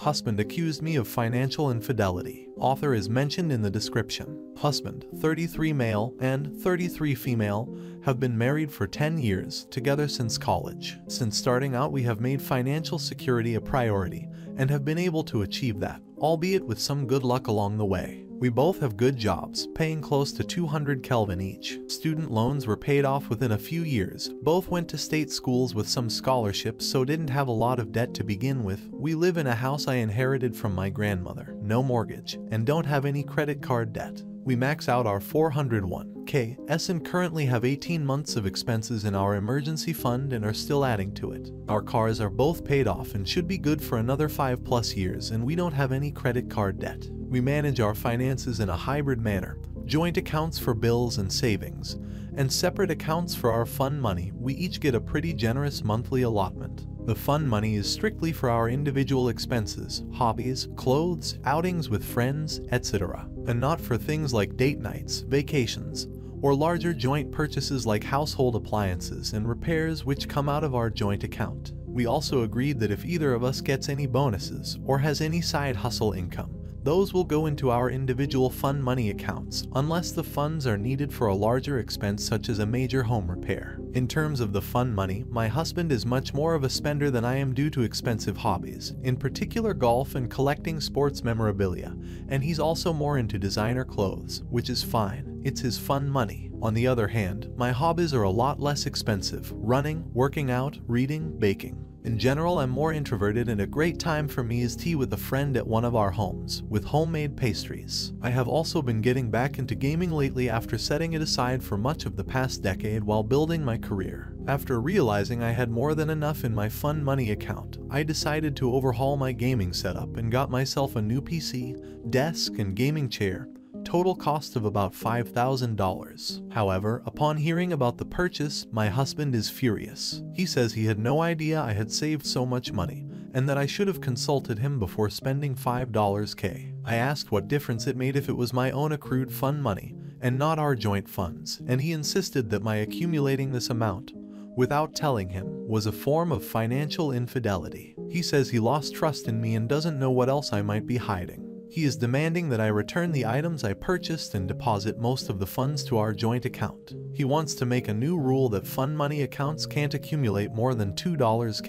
Husband accused me of financial infidelity. Author is mentioned in the description. Husband, 33 male and 33 female, have been married for 10 years, together since college. Since starting out we have made financial security a priority and have been able to achieve that, albeit with some good luck along the way. We both have good jobs, paying close to 200 Kelvin each. Student loans were paid off within a few years. Both went to state schools with some scholarships so didn't have a lot of debt to begin with. We live in a house I inherited from my grandmother, no mortgage, and don't have any credit card debt. We max out our 401k S and currently have 18 months of expenses in our emergency fund and are still adding to it. Our cars are both paid off and should be good for another 5 plus years and we don't have any credit card debt. We manage our finances in a hybrid manner, joint accounts for bills and savings, and separate accounts for our fund money. We each get a pretty generous monthly allotment. The fund money is strictly for our individual expenses, hobbies, clothes, outings with friends, etc., and not for things like date nights, vacations, or larger joint purchases like household appliances and repairs which come out of our joint account. We also agreed that if either of us gets any bonuses or has any side hustle income, those will go into our individual fund money accounts unless the funds are needed for a larger expense such as a major home repair. In terms of the fund money, my husband is much more of a spender than I am due to expensive hobbies, in particular golf and collecting sports memorabilia, and he's also more into designer clothes, which is fine. It's his fun money. On the other hand, my hobbies are a lot less expensive, running, working out, reading, baking. In general, I'm more introverted and a great time for me is tea with a friend at one of our homes, with homemade pastries. I have also been getting back into gaming lately after setting it aside for much of the past decade while building my career. After realizing I had more than enough in my fun money account, I decided to overhaul my gaming setup and got myself a new PC, desk, and gaming chair, total cost of about $5,000. However, upon hearing about the purchase, my husband is furious. He says he had no idea I had saved so much money, and that I should have consulted him before spending $5k. I asked what difference it made if it was my own accrued fund money, and not our joint funds, and he insisted that my accumulating this amount, without telling him, was a form of financial infidelity. He says he lost trust in me and doesn't know what else I might be hiding. He is demanding that I return the items I purchased and deposit most of the funds to our joint account. He wants to make a new rule that fund money accounts can't accumulate more than $2k,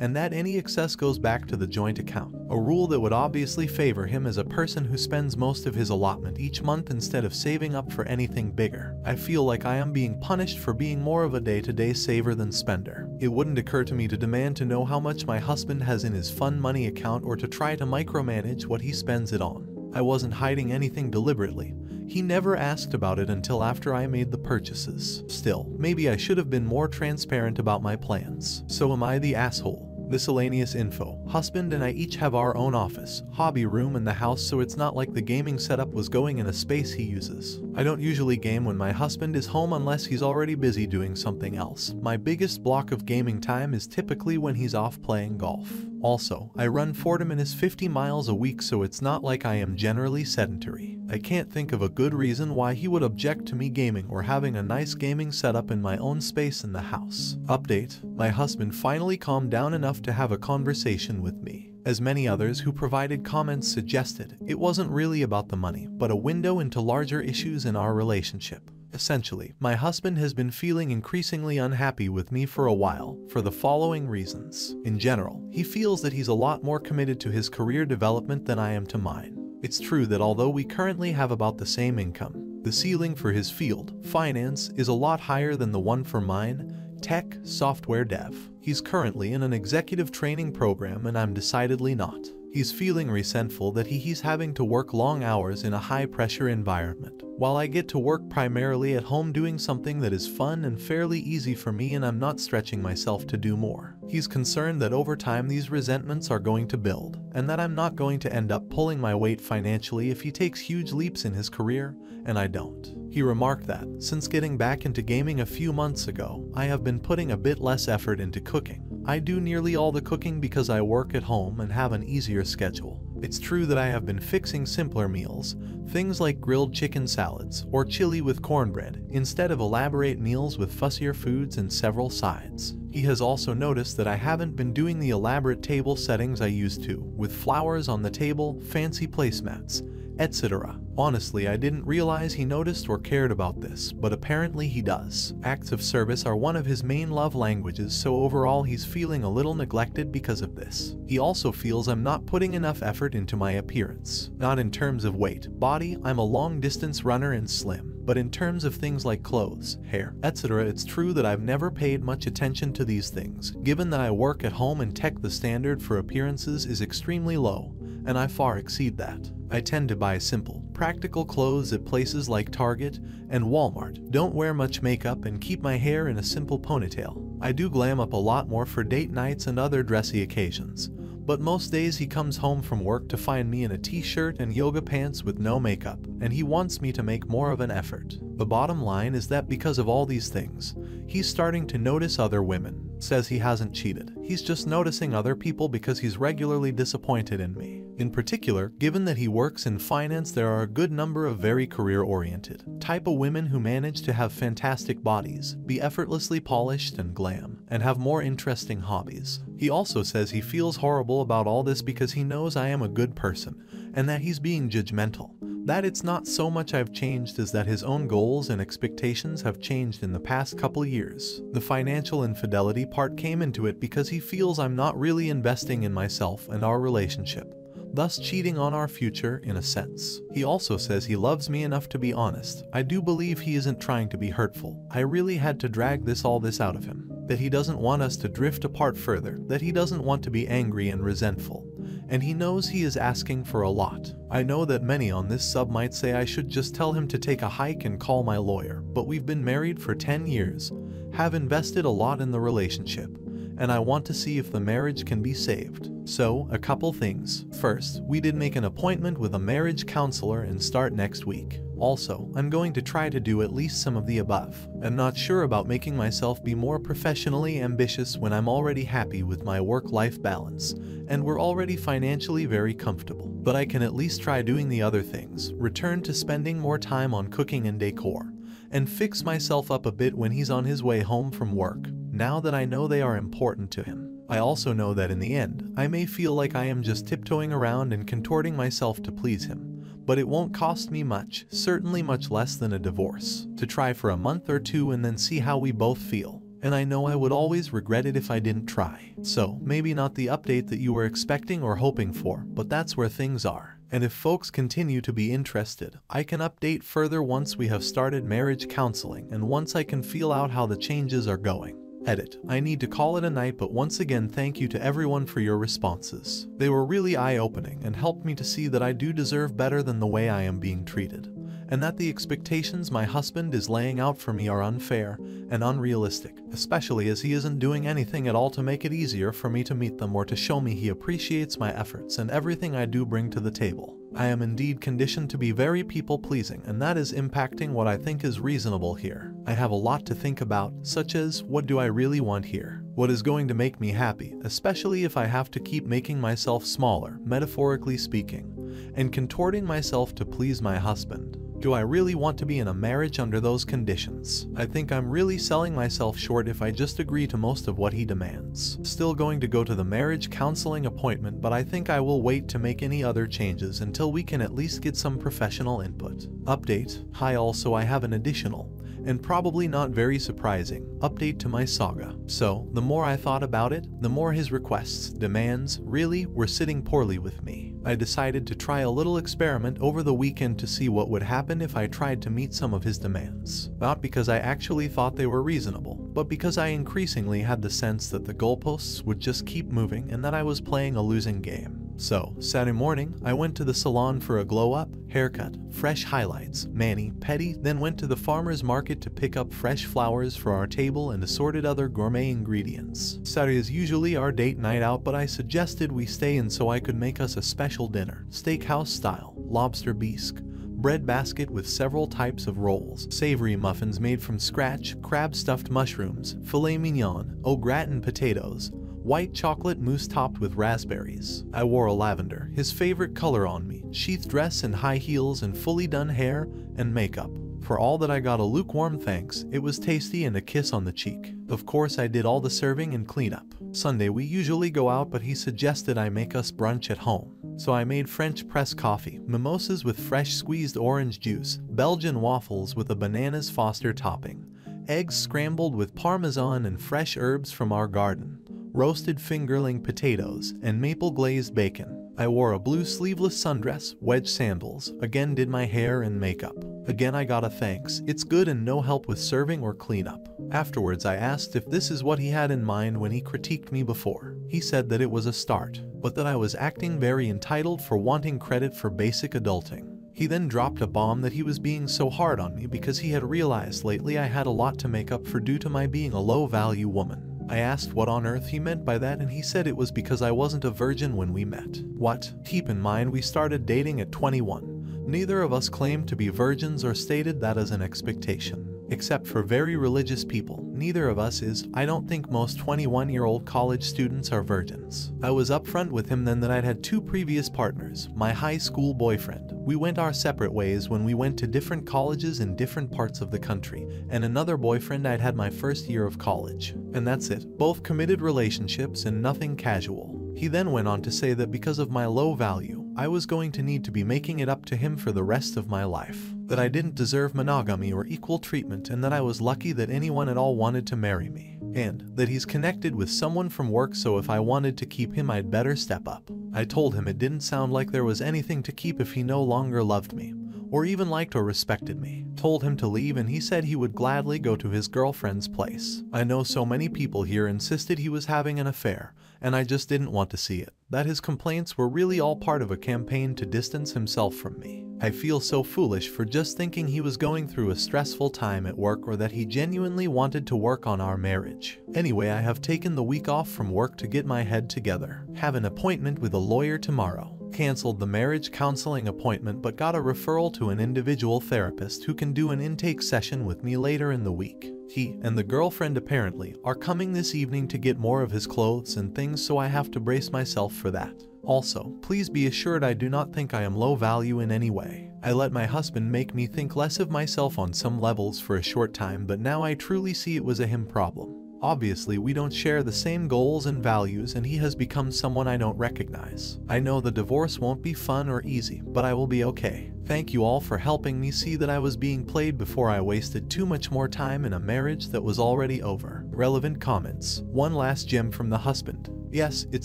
and that any excess goes back to the joint account, a rule that would obviously favor him as a person who spends most of his allotment each month instead of saving up for anything bigger. I feel like I am being punished for being more of a day-to-day -day saver than spender. It wouldn't occur to me to demand to know how much my husband has in his fund money account or to try to micromanage what he spends it on. I wasn't hiding anything deliberately. He never asked about it until after I made the purchases. Still, maybe I should have been more transparent about my plans. So am I the asshole? Miscellaneous info. Husband and I each have our own office, hobby room in the house so it's not like the gaming setup was going in a space he uses. I don't usually game when my husband is home unless he's already busy doing something else. My biggest block of gaming time is typically when he's off playing golf. Also, I run Fortiminus 50 miles a week so it's not like I am generally sedentary. I can't think of a good reason why he would object to me gaming or having a nice gaming setup in my own space in the house. Update, my husband finally calmed down enough to have a conversation with me. As many others who provided comments suggested, it wasn't really about the money, but a window into larger issues in our relationship. Essentially, my husband has been feeling increasingly unhappy with me for a while, for the following reasons. In general, he feels that he's a lot more committed to his career development than I am to mine. It's true that although we currently have about the same income, the ceiling for his field, finance, is a lot higher than the one for mine, tech, software dev. He's currently in an executive training program and I'm decidedly not. He's feeling resentful that he, he's having to work long hours in a high-pressure environment, while I get to work primarily at home doing something that is fun and fairly easy for me and I'm not stretching myself to do more. He's concerned that over time these resentments are going to build, and that I'm not going to end up pulling my weight financially if he takes huge leaps in his career, and I don't. He remarked that, since getting back into gaming a few months ago, I have been putting a bit less effort into cooking. I do nearly all the cooking because I work at home and have an easier schedule. It's true that I have been fixing simpler meals, things like grilled chicken salads or chili with cornbread, instead of elaborate meals with fussier foods and several sides. He has also noticed that I haven't been doing the elaborate table settings I used to, with flowers on the table, fancy placemats, etc. Honestly, I didn't realize he noticed or cared about this, but apparently he does. Acts of service are one of his main love languages, so overall he's feeling a little neglected because of this. He also feels I'm not putting enough effort into my appearance. Not in terms of weight, body, I'm a long distance runner and slim, but in terms of things like clothes, hair, etc. it's true that I've never paid much attention to these things. Given that I work at home and tech the standard for appearances is extremely low, and I far exceed that. I tend to buy simple, practical clothes at places like Target and Walmart, don't wear much makeup and keep my hair in a simple ponytail. I do glam up a lot more for date nights and other dressy occasions, but most days he comes home from work to find me in a t-shirt and yoga pants with no makeup, and he wants me to make more of an effort. The bottom line is that because of all these things, he's starting to notice other women, says he hasn't cheated. He's just noticing other people because he's regularly disappointed in me. In particular, given that he works in finance, there are a good number of very career-oriented type of women who manage to have fantastic bodies, be effortlessly polished and glam, and have more interesting hobbies. He also says he feels horrible about all this because he knows I am a good person, and that he's being judgmental that it's not so much I've changed as that his own goals and expectations have changed in the past couple years. The financial infidelity part came into it because he feels I'm not really investing in myself and our relationship, thus cheating on our future in a sense. He also says he loves me enough to be honest. I do believe he isn't trying to be hurtful. I really had to drag this all this out of him. That he doesn't want us to drift apart further, that he doesn't want to be angry and resentful, and he knows he is asking for a lot. I know that many on this sub might say I should just tell him to take a hike and call my lawyer, but we've been married for 10 years, have invested a lot in the relationship, and I want to see if the marriage can be saved. So, a couple things. First, we did make an appointment with a marriage counselor and start next week. Also, I'm going to try to do at least some of the above. I'm not sure about making myself be more professionally ambitious when I'm already happy with my work-life balance, and we're already financially very comfortable. But I can at least try doing the other things, return to spending more time on cooking and decor, and fix myself up a bit when he's on his way home from work, now that I know they are important to him. I also know that in the end, I may feel like I am just tiptoeing around and contorting myself to please him, but it won't cost me much, certainly much less than a divorce, to try for a month or two and then see how we both feel. And I know I would always regret it if I didn't try. So, maybe not the update that you were expecting or hoping for, but that's where things are. And if folks continue to be interested, I can update further once we have started marriage counseling and once I can feel out how the changes are going. Edit. I need to call it a night but once again thank you to everyone for your responses. They were really eye-opening and helped me to see that I do deserve better than the way I am being treated and that the expectations my husband is laying out for me are unfair and unrealistic, especially as he isn't doing anything at all to make it easier for me to meet them or to show me he appreciates my efforts and everything I do bring to the table. I am indeed conditioned to be very people-pleasing and that is impacting what I think is reasonable here. I have a lot to think about, such as, what do I really want here? What is going to make me happy, especially if I have to keep making myself smaller, metaphorically speaking, and contorting myself to please my husband? Do I really want to be in a marriage under those conditions? I think I'm really selling myself short if I just agree to most of what he demands. Still going to go to the marriage counseling appointment but I think I will wait to make any other changes until we can at least get some professional input. Update. Hi also I have an additional and probably not very surprising, update to my saga. So, the more I thought about it, the more his requests, demands, really were sitting poorly with me. I decided to try a little experiment over the weekend to see what would happen if I tried to meet some of his demands. Not because I actually thought they were reasonable, but because I increasingly had the sense that the goalposts would just keep moving and that I was playing a losing game. So, Saturday morning, I went to the salon for a glow up, haircut, fresh highlights, mani, pedi, then went to the farmer's market to pick up fresh flowers for our table and assorted other gourmet ingredients. Saturday is usually our date night out, but I suggested we stay in so I could make us a special dinner, steakhouse style, lobster bisque, bread basket with several types of rolls, savory muffins made from scratch, crab stuffed mushrooms, filet mignon, au gratin potatoes, white chocolate mousse topped with raspberries. I wore a lavender, his favorite color on me, sheath dress and high heels and fully done hair and makeup. For all that I got a lukewarm thanks, it was tasty and a kiss on the cheek. Of course I did all the serving and cleanup. Sunday we usually go out but he suggested I make us brunch at home. So I made French press coffee, mimosas with fresh squeezed orange juice, Belgian waffles with a bananas foster topping, eggs scrambled with parmesan and fresh herbs from our garden, roasted fingerling potatoes, and maple glazed bacon. I wore a blue sleeveless sundress, wedge sandals, again did my hair and makeup. Again I got a thanks, it's good and no help with serving or cleanup. Afterwards I asked if this is what he had in mind when he critiqued me before. He said that it was a start, but that I was acting very entitled for wanting credit for basic adulting. He then dropped a bomb that he was being so hard on me because he had realized lately I had a lot to make up for due to my being a low-value woman. I asked what on earth he meant by that and he said it was because I wasn't a virgin when we met. What? Keep in mind we started dating at 21. Neither of us claimed to be virgins or stated that as an expectation. Except for very religious people, neither of us is. I don't think most 21 year old college students are virgins. I was upfront with him then that I'd had two previous partners, my high school boyfriend. We went our separate ways when we went to different colleges in different parts of the country, and another boyfriend I'd had my first year of college. And that's it. Both committed relationships and nothing casual. He then went on to say that because of my low value, I was going to need to be making it up to him for the rest of my life. That I didn't deserve monogamy or equal treatment and that I was lucky that anyone at all wanted to marry me. And that he's connected with someone from work so if I wanted to keep him I'd better step up. I told him it didn't sound like there was anything to keep if he no longer loved me or even liked or respected me. Told him to leave and he said he would gladly go to his girlfriend's place. I know so many people here insisted he was having an affair, and I just didn't want to see it. That his complaints were really all part of a campaign to distance himself from me. I feel so foolish for just thinking he was going through a stressful time at work or that he genuinely wanted to work on our marriage. Anyway, I have taken the week off from work to get my head together. Have an appointment with a lawyer tomorrow canceled the marriage counseling appointment but got a referral to an individual therapist who can do an intake session with me later in the week. He and the girlfriend apparently are coming this evening to get more of his clothes and things so I have to brace myself for that. Also, please be assured I do not think I am low value in any way. I let my husband make me think less of myself on some levels for a short time but now I truly see it was a him problem. Obviously, we don't share the same goals and values and he has become someone I don't recognize. I know the divorce won't be fun or easy, but I will be okay. Thank you all for helping me see that I was being played before I wasted too much more time in a marriage that was already over. Relevant comments. One last gem from the husband. Yes, it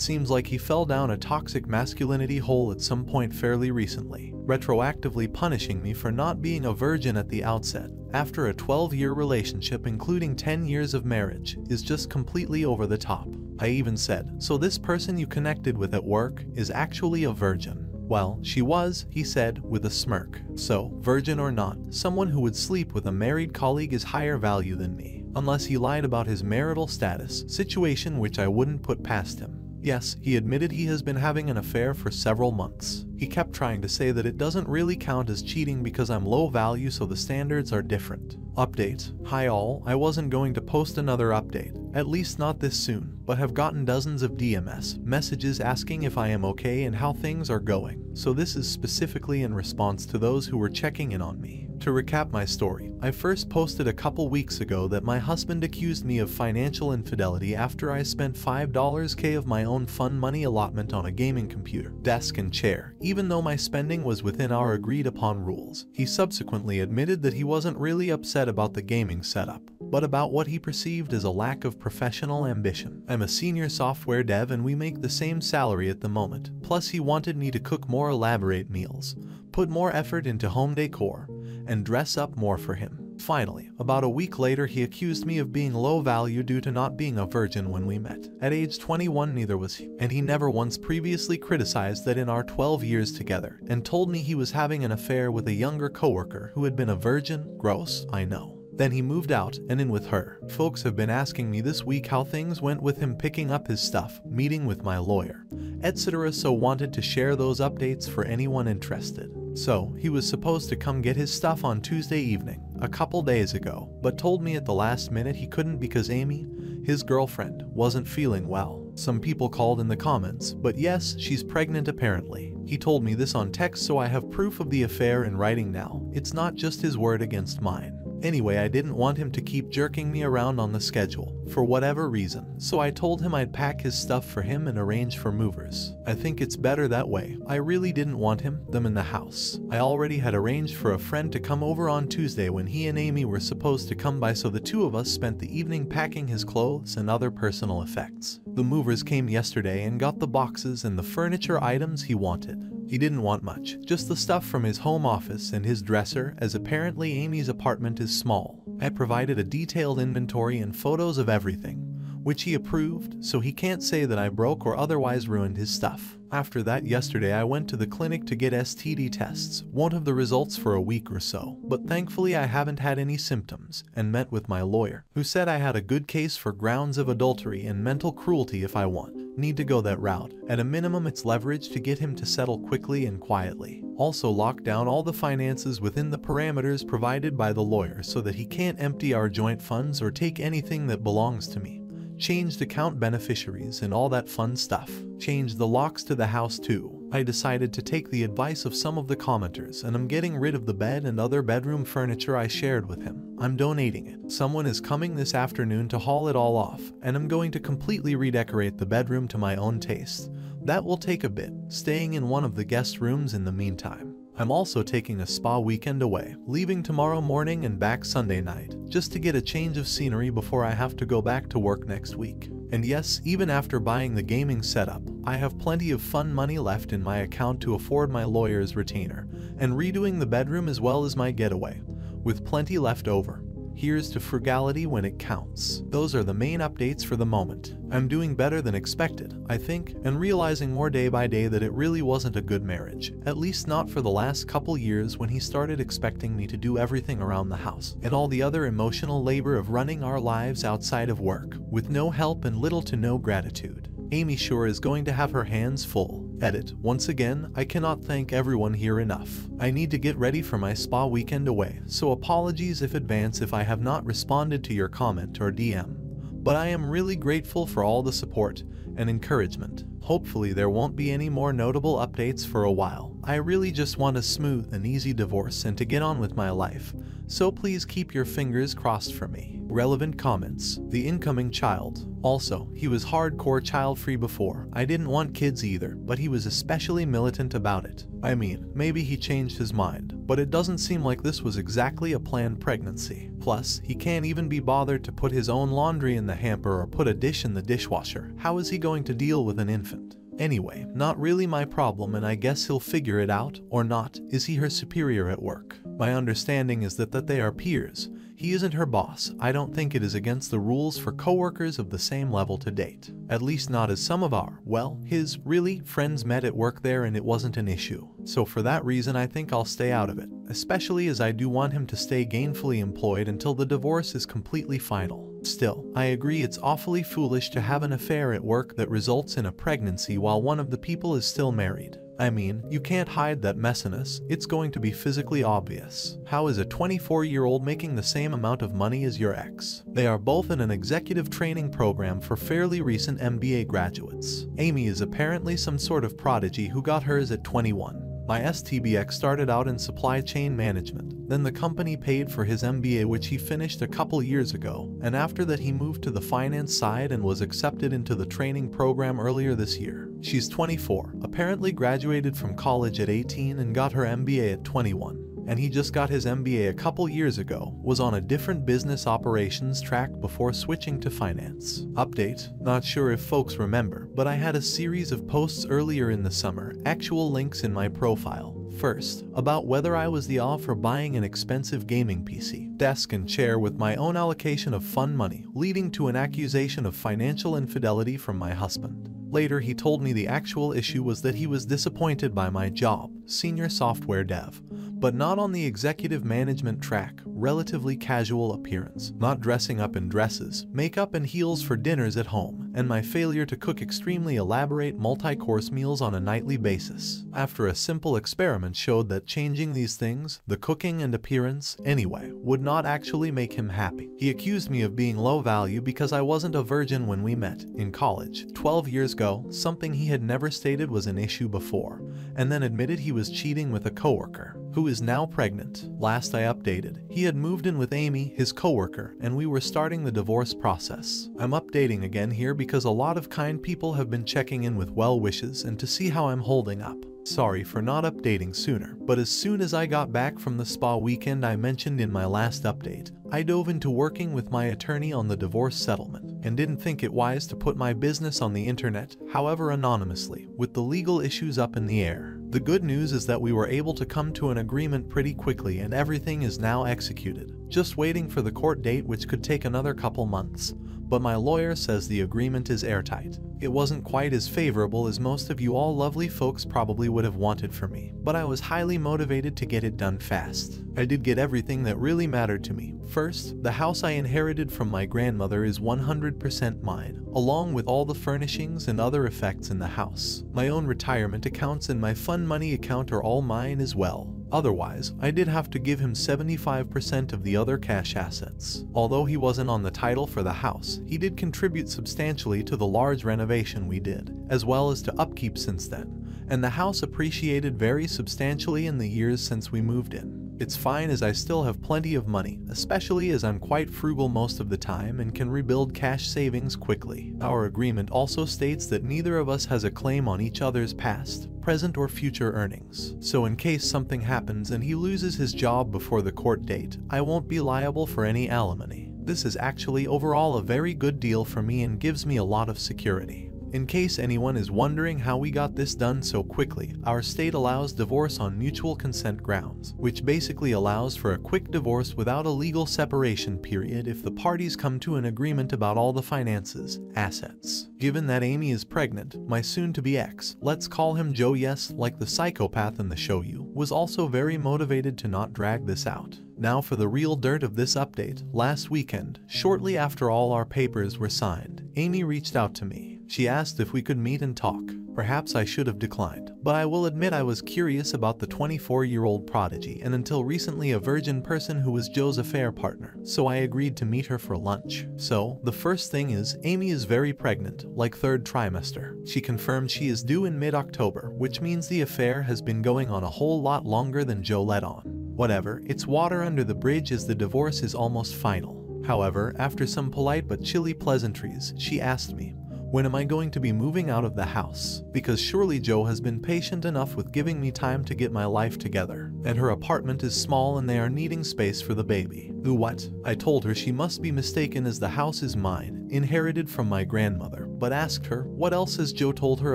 seems like he fell down a toxic masculinity hole at some point fairly recently, retroactively punishing me for not being a virgin at the outset. After a 12-year relationship including 10 years of marriage is just completely over the top. I even said, so this person you connected with at work is actually a virgin. Well, she was, he said, with a smirk. So, virgin or not, someone who would sleep with a married colleague is higher value than me, unless he lied about his marital status, situation which I wouldn't put past him. Yes, he admitted he has been having an affair for several months. He kept trying to say that it doesn't really count as cheating because I'm low value so the standards are different. Update. Hi all, I wasn't going to post another update, at least not this soon, but have gotten dozens of DMS messages asking if I am okay and how things are going, so this is specifically in response to those who were checking in on me. To recap my story, I first posted a couple weeks ago that my husband accused me of financial infidelity after I spent $5k of my own fun money allotment on a gaming computer, desk and chair, even though my spending was within our agreed upon rules. He subsequently admitted that he wasn't really upset about the gaming setup, but about what he perceived as a lack of professional ambition. I'm a senior software dev and we make the same salary at the moment, plus he wanted me to cook more elaborate meals, put more effort into home decor, and dress up more for him. Finally, about a week later he accused me of being low value due to not being a virgin when we met. At age 21 neither was he, and he never once previously criticized that in our 12 years together, and told me he was having an affair with a younger coworker who had been a virgin. Gross, I know. Then he moved out and in with her. Folks have been asking me this week how things went with him picking up his stuff, meeting with my lawyer, etc. So wanted to share those updates for anyone interested. So, he was supposed to come get his stuff on Tuesday evening, a couple days ago, but told me at the last minute he couldn't because Amy, his girlfriend, wasn't feeling well. Some people called in the comments, but yes, she's pregnant apparently. He told me this on text so I have proof of the affair in writing now. It's not just his word against mine. Anyway, I didn't want him to keep jerking me around on the schedule, for whatever reason, so I told him I'd pack his stuff for him and arrange for movers. I think it's better that way. I really didn't want him, them in the house. I already had arranged for a friend to come over on Tuesday when he and Amy were supposed to come by so the two of us spent the evening packing his clothes and other personal effects. The movers came yesterday and got the boxes and the furniture items he wanted. He didn't want much, just the stuff from his home office and his dresser, as apparently Amy's apartment is small. I provided a detailed inventory and photos of everything, which he approved, so he can't say that I broke or otherwise ruined his stuff. After that, yesterday I went to the clinic to get STD tests. Won't have the results for a week or so, but thankfully I haven't had any symptoms, and met with my lawyer, who said I had a good case for grounds of adultery and mental cruelty if I want need to go that route. At a minimum, it's leverage to get him to settle quickly and quietly. Also lock down all the finances within the parameters provided by the lawyer so that he can't empty our joint funds or take anything that belongs to me changed account beneficiaries and all that fun stuff. Changed the locks to the house too. I decided to take the advice of some of the commenters and I'm getting rid of the bed and other bedroom furniture I shared with him. I'm donating it. Someone is coming this afternoon to haul it all off and I'm going to completely redecorate the bedroom to my own taste. That will take a bit, staying in one of the guest rooms in the meantime. I'm also taking a spa weekend away, leaving tomorrow morning and back Sunday night, just to get a change of scenery before I have to go back to work next week. And yes, even after buying the gaming setup, I have plenty of fun money left in my account to afford my lawyer's retainer, and redoing the bedroom as well as my getaway, with plenty left over. Here's to frugality when it counts. Those are the main updates for the moment. I'm doing better than expected, I think, and realizing more day by day that it really wasn't a good marriage, at least not for the last couple years when he started expecting me to do everything around the house, and all the other emotional labor of running our lives outside of work, with no help and little to no gratitude. Amy sure is going to have her hands full. Edit. Once again, I cannot thank everyone here enough. I need to get ready for my spa weekend away, so apologies if advance if I have not responded to your comment or DM. But I am really grateful for all the support and encouragement. Hopefully there won't be any more notable updates for a while. I really just want a smooth and easy divorce and to get on with my life, so please keep your fingers crossed for me. Relevant comments. The incoming child. Also, he was hardcore child free before. I didn't want kids either, but he was especially militant about it. I mean, maybe he changed his mind, but it doesn't seem like this was exactly a planned pregnancy. Plus, he can't even be bothered to put his own laundry in the hamper or put a dish in the dishwasher. How is he going to deal with an infant? Anyway, not really my problem and I guess he'll figure it out, or not. Is he her superior at work? My understanding is that, that they are peers, he isn't her boss. I don't think it is against the rules for coworkers of the same level to date. At least not as some of our, well, his, really, friends met at work there and it wasn't an issue. So for that reason I think I'll stay out of it, especially as I do want him to stay gainfully employed until the divorce is completely final. Still, I agree it's awfully foolish to have an affair at work that results in a pregnancy while one of the people is still married. I mean, you can't hide that messiness, it's going to be physically obvious. How is a 24 year old making the same amount of money as your ex? They are both in an executive training program for fairly recent MBA graduates. Amy is apparently some sort of prodigy who got hers at 21. My STBX started out in supply chain management. Then the company paid for his MBA which he finished a couple years ago, and after that he moved to the finance side and was accepted into the training program earlier this year. She's 24, apparently graduated from college at 18 and got her MBA at 21 and he just got his MBA a couple years ago, was on a different business operations track before switching to finance. Update, not sure if folks remember, but I had a series of posts earlier in the summer, actual links in my profile. First, about whether I was the all for buying an expensive gaming PC, desk and chair with my own allocation of fun money, leading to an accusation of financial infidelity from my husband. Later, he told me the actual issue was that he was disappointed by my job, senior software dev, but not on the executive management track, relatively casual appearance, not dressing up in dresses, makeup and heels for dinners at home, and my failure to cook extremely elaborate multi-course meals on a nightly basis. After a simple experiment showed that changing these things, the cooking and appearance, anyway, would not actually make him happy. He accused me of being low value because I wasn't a virgin when we met, in college, 12 years ago, something he had never stated was an issue before, and then admitted he was cheating with a coworker, who is now pregnant. Last I updated, he had moved in with Amy, his coworker, and we were starting the divorce process. I'm updating again here because a lot of kind people have been checking in with well wishes and to see how I'm holding up. Sorry for not updating sooner, but as soon as I got back from the spa weekend I mentioned in my last update, I dove into working with my attorney on the divorce settlement and didn't think it wise to put my business on the internet, however anonymously, with the legal issues up in the air. The good news is that we were able to come to an agreement pretty quickly and everything is now executed, just waiting for the court date which could take another couple months but my lawyer says the agreement is airtight. It wasn't quite as favorable as most of you all lovely folks probably would have wanted for me, but I was highly motivated to get it done fast. I did get everything that really mattered to me. First, the house I inherited from my grandmother is 100% mine, along with all the furnishings and other effects in the house. My own retirement accounts and my fund money account are all mine as well. Otherwise, I did have to give him 75% of the other cash assets. Although he wasn't on the title for the house, he did contribute substantially to the large renovation we did, as well as to upkeep since then, and the house appreciated very substantially in the years since we moved in. It's fine as I still have plenty of money, especially as I'm quite frugal most of the time and can rebuild cash savings quickly. Our agreement also states that neither of us has a claim on each other's past, present or future earnings. So in case something happens and he loses his job before the court date, I won't be liable for any alimony. This is actually overall a very good deal for me and gives me a lot of security. In case anyone is wondering how we got this done so quickly, our state allows divorce on mutual consent grounds, which basically allows for a quick divorce without a legal separation period if the parties come to an agreement about all the finances, assets. Given that Amy is pregnant, my soon-to-be ex, let's call him Joe yes, like the psychopath in the show you, was also very motivated to not drag this out. Now for the real dirt of this update. Last weekend, shortly after all our papers were signed, Amy reached out to me. She asked if we could meet and talk. Perhaps I should have declined, but I will admit I was curious about the 24-year-old prodigy and until recently a virgin person who was Joe's affair partner, so I agreed to meet her for lunch. So, the first thing is, Amy is very pregnant, like third trimester. She confirmed she is due in mid-October, which means the affair has been going on a whole lot longer than Joe let on. Whatever, it's water under the bridge as the divorce is almost final. However, after some polite but chilly pleasantries, she asked me, when am I going to be moving out of the house? Because surely Joe has been patient enough with giving me time to get my life together, and her apartment is small and they are needing space for the baby. The what? I told her she must be mistaken as the house is mine, inherited from my grandmother, but asked her what else has Joe told her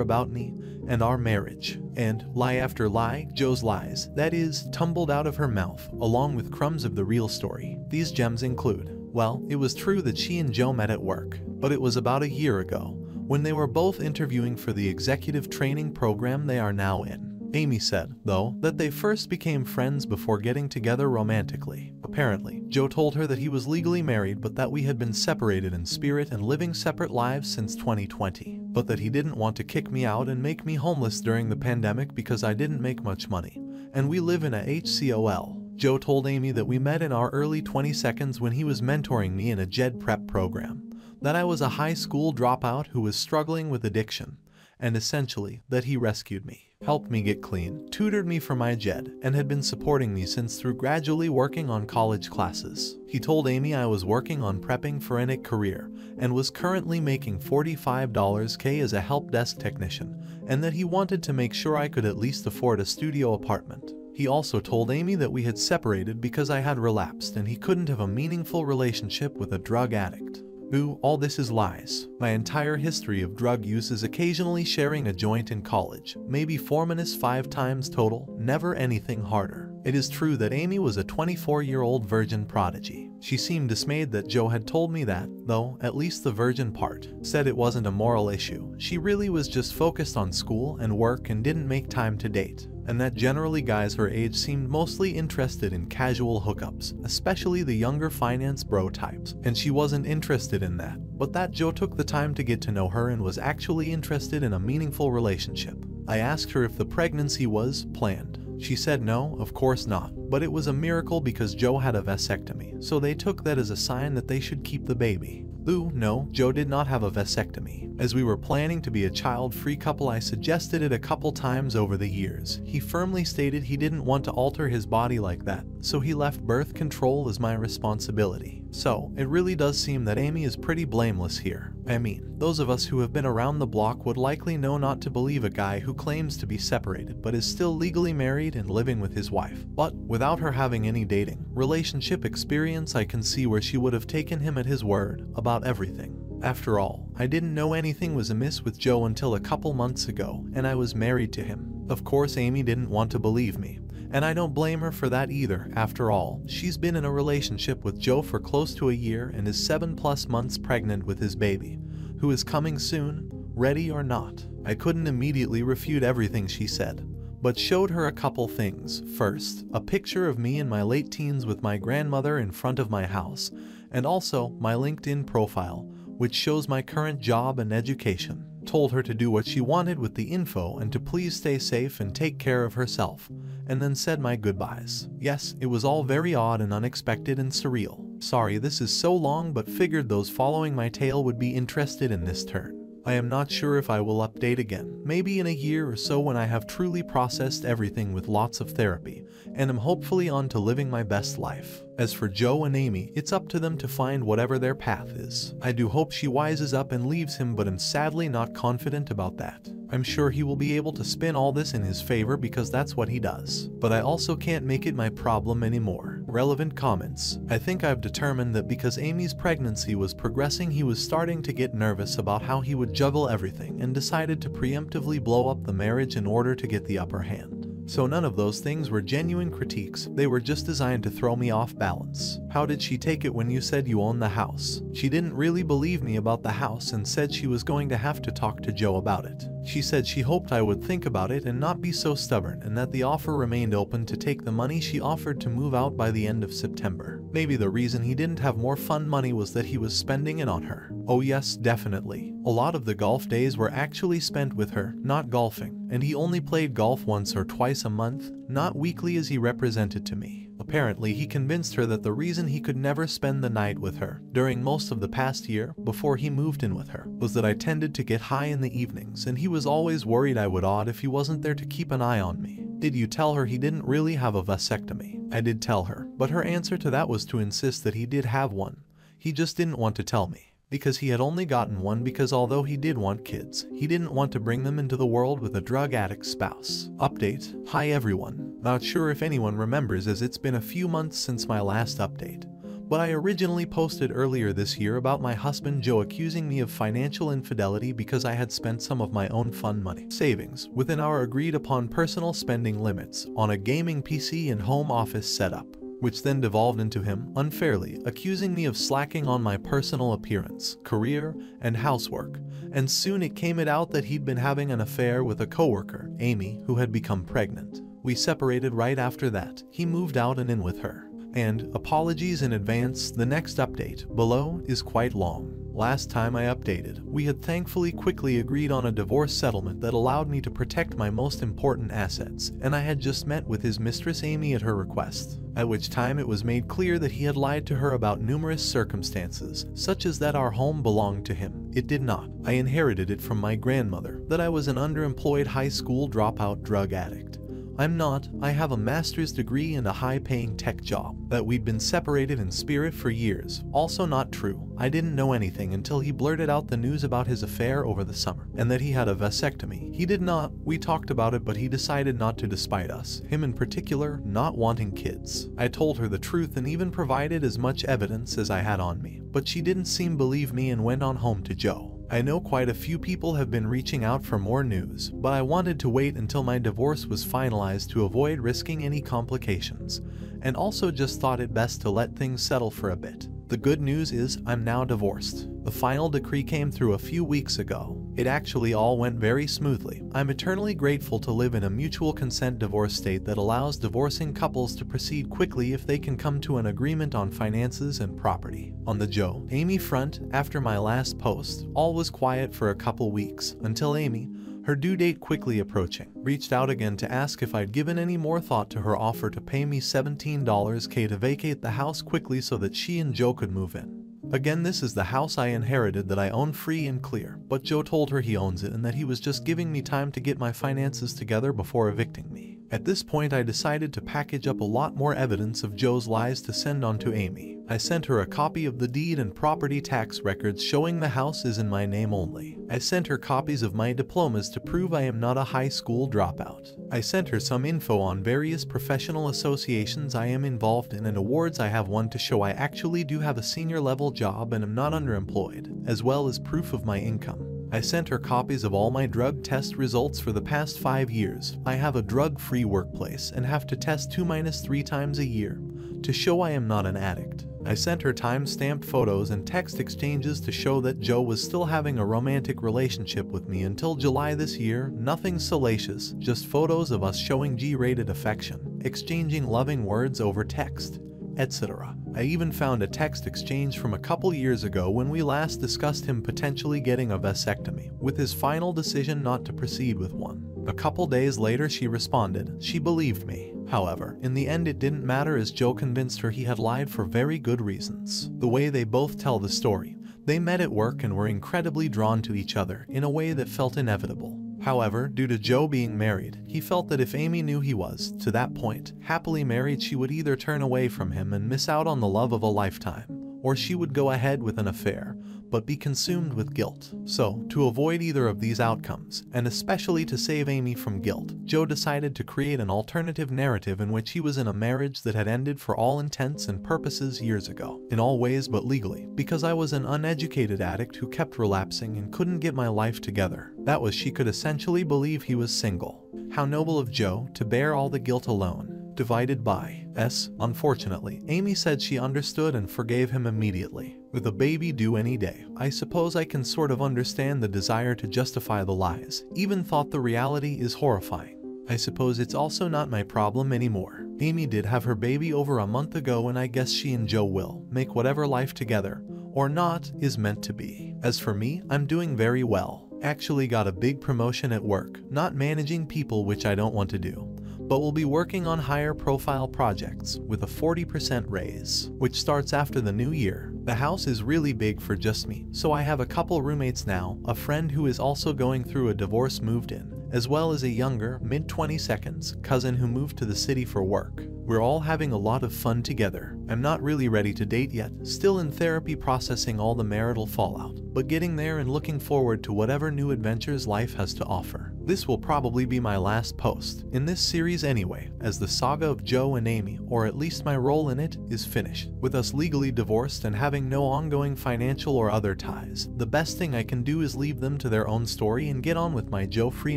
about me and our marriage. And, lie after lie, Joe's lies, that is, tumbled out of her mouth, along with crumbs of the real story. These gems include well, it was true that she and Joe met at work, but it was about a year ago, when they were both interviewing for the executive training program they are now in. Amy said, though, that they first became friends before getting together romantically. Apparently, Joe told her that he was legally married but that we had been separated in spirit and living separate lives since 2020, but that he didn't want to kick me out and make me homeless during the pandemic because I didn't make much money. And we live in a HCOL. Joe told Amy that we met in our early 22nd when he was mentoring me in a GED prep program that I was a high school dropout who was struggling with addiction, and essentially that he rescued me, helped me get clean, tutored me for my GED, and had been supporting me since through gradually working on college classes. He told Amy I was working on prepping for a career and was currently making $45k as a help desk technician, and that he wanted to make sure I could at least afford a studio apartment. He also told Amy that we had separated because I had relapsed and he couldn't have a meaningful relationship with a drug addict. Boo, all this is lies. My entire history of drug use is occasionally sharing a joint in college, maybe four minutes five times total, never anything harder. It is true that Amy was a 24-year-old virgin prodigy. She seemed dismayed that Joe had told me that, though, at least the virgin part, said it wasn't a moral issue. She really was just focused on school and work and didn't make time to date. And that generally guys her age seemed mostly interested in casual hookups, especially the younger finance bro types, and she wasn't interested in that. But that Joe took the time to get to know her and was actually interested in a meaningful relationship. I asked her if the pregnancy was planned. She said no, of course not, but it was a miracle because Joe had a vasectomy, so they took that as a sign that they should keep the baby. Ooh, no, Joe did not have a vasectomy. As we were planning to be a child-free couple I suggested it a couple times over the years. He firmly stated he didn't want to alter his body like that, so he left birth control as my responsibility. So, it really does seem that Amy is pretty blameless here. I mean, those of us who have been around the block would likely know not to believe a guy who claims to be separated but is still legally married and living with his wife. But without her having any dating, relationship experience I can see where she would have taken him at his word about everything. After all, I didn't know anything was amiss with Joe until a couple months ago, and I was married to him. Of course Amy didn't want to believe me, and I don't blame her for that either. After all, she's been in a relationship with Joe for close to a year and is 7 plus months pregnant with his baby, who is coming soon, ready or not. I couldn't immediately refute everything she said, but showed her a couple things. First, a picture of me in my late teens with my grandmother in front of my house, and also my LinkedIn profile, which shows my current job and education. Told her to do what she wanted with the info and to please stay safe and take care of herself, and then said my goodbyes. Yes, it was all very odd and unexpected and surreal. Sorry this is so long but figured those following my tale would be interested in this turn. I am not sure if I will update again, maybe in a year or so when I have truly processed everything with lots of therapy, and am hopefully on to living my best life. As for Joe and Amy, it's up to them to find whatever their path is. I do hope she wises up and leaves him but am sadly not confident about that. I'm sure he will be able to spin all this in his favor because that's what he does. But I also can't make it my problem anymore. Relevant comments. I think I've determined that because Amy's pregnancy was progressing he was starting to get nervous about how he would juggle everything and decided to preemptively blow up the marriage in order to get the upper hand. So none of those things were genuine critiques, they were just designed to throw me off balance. How did she take it when you said you own the house? She didn't really believe me about the house and said she was going to have to talk to Joe about it. She said she hoped I would think about it and not be so stubborn and that the offer remained open to take the money she offered to move out by the end of September. Maybe the reason he didn't have more fun money was that he was spending it on her. Oh yes, definitely. A lot of the golf days were actually spent with her, not golfing, and he only played golf once or twice a month, not weekly as he represented to me. Apparently, he convinced her that the reason he could never spend the night with her during most of the past year before he moved in with her was that I tended to get high in the evenings and he was always worried I would OD if he wasn't there to keep an eye on me. Did you tell her he didn't really have a vasectomy? I did tell her, but her answer to that was to insist that he did have one. He just didn't want to tell me because he had only gotten one because although he did want kids, he didn't want to bring them into the world with a drug addict spouse. Update Hi everyone. Not sure if anyone remembers as it's been a few months since my last update. But I originally posted earlier this year about my husband Joe accusing me of financial infidelity because I had spent some of my own fun money savings within our agreed upon personal spending limits on a gaming PC and home office setup which then devolved into him, unfairly, accusing me of slacking on my personal appearance, career, and housework, and soon it came it out that he'd been having an affair with a coworker, Amy, who had become pregnant. We separated right after that. He moved out and in with her. And, apologies in advance, the next update, below, is quite long. Last time I updated, we had thankfully quickly agreed on a divorce settlement that allowed me to protect my most important assets, and I had just met with his mistress Amy at her request, at which time it was made clear that he had lied to her about numerous circumstances, such as that our home belonged to him. It did not. I inherited it from my grandmother, that I was an underemployed high school dropout drug addict. I'm not. I have a master's degree and a high-paying tech job. That we'd been separated in spirit for years. Also not true. I didn't know anything until he blurted out the news about his affair over the summer, and that he had a vasectomy. He did not. We talked about it but he decided not to despite us, him in particular, not wanting kids. I told her the truth and even provided as much evidence as I had on me, but she didn't seem believe me and went on home to Joe. I know quite a few people have been reaching out for more news, but I wanted to wait until my divorce was finalized to avoid risking any complications, and also just thought it best to let things settle for a bit. The good news is I'm now divorced. The final decree came through a few weeks ago, It actually all went very smoothly. I'm eternally grateful to live in a mutual consent divorce state that allows divorcing couples to proceed quickly if they can come to an agreement on finances and property. On the Joe, Amy front, after my last post, all was quiet for a couple weeks, until Amy, her due date quickly approaching, reached out again to ask if I'd given any more thought to her offer to pay me $17k to vacate the house quickly so that she and Joe could move in. Again, this is the house I inherited that I own free and clear, but Joe told her he owns it and that he was just giving me time to get my finances together before evicting me. At this point, I decided to package up a lot more evidence of Joe's lies to send on to Amy. I sent her a copy of the deed and property tax records showing the house is in my name only. I sent her copies of my diplomas to prove I am not a high school dropout. I sent her some info on various professional associations I am involved in and awards I have won to show I actually do have a senior level job and am not underemployed, as well as proof of my income. I sent her copies of all my drug test results for the past five years. I have a drug-free workplace and have to test 2-3 times a year to show I am not an addict. I sent her time-stamped photos and text exchanges to show that Joe was still having a romantic relationship with me until July this year, nothing salacious, just photos of us showing G-rated affection, exchanging loving words over text, etc. I even found a text exchange from a couple years ago when we last discussed him potentially getting a vasectomy, with his final decision not to proceed with one. A couple days later she responded, she believed me. However, in the end it didn't matter as Joe convinced her he had lied for very good reasons. The way they both tell the story, they met at work and were incredibly drawn to each other in a way that felt inevitable. However, due to Joe being married, he felt that if Amy knew he was, to that point, happily married she would either turn away from him and miss out on the love of a lifetime, or she would go ahead with an affair, but be consumed with guilt. So, to avoid either of these outcomes, and especially to save Amy from guilt, Joe decided to create an alternative narrative in which he was in a marriage that had ended for all intents and purposes years ago, in all ways but legally, because I was an uneducated addict who kept relapsing and couldn't get my life together. That was she could essentially believe he was single. How noble of Joe to bear all the guilt alone divided by S. Unfortunately, Amy said she understood and forgave him immediately. With a baby due any day, I suppose I can sort of understand the desire to justify the lies, even thought the reality is horrifying. I suppose it's also not my problem anymore. Amy did have her baby over a month ago and I guess she and Joe will make whatever life together, or not, is meant to be. As for me, I'm doing very well. Actually got a big promotion at work, not managing people which I don't want to do but will be working on higher profile projects with a 40% raise, which starts after the new year. The house is really big for just me, so I have a couple roommates now, a friend who is also going through a divorce moved in, as well as a younger, mid-20 cousin who moved to the city for work. We're all having a lot of fun together. I'm not really ready to date yet, still in therapy processing all the marital fallout, but getting there and looking forward to whatever new adventures life has to offer. This will probably be my last post, in this series anyway, as the saga of Joe and Amy, or at least my role in it, is finished. With us legally divorced and having no ongoing financial or other ties, the best thing I can do is leave them to their own story and get on with my Joe Free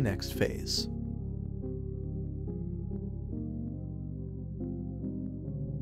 next phase.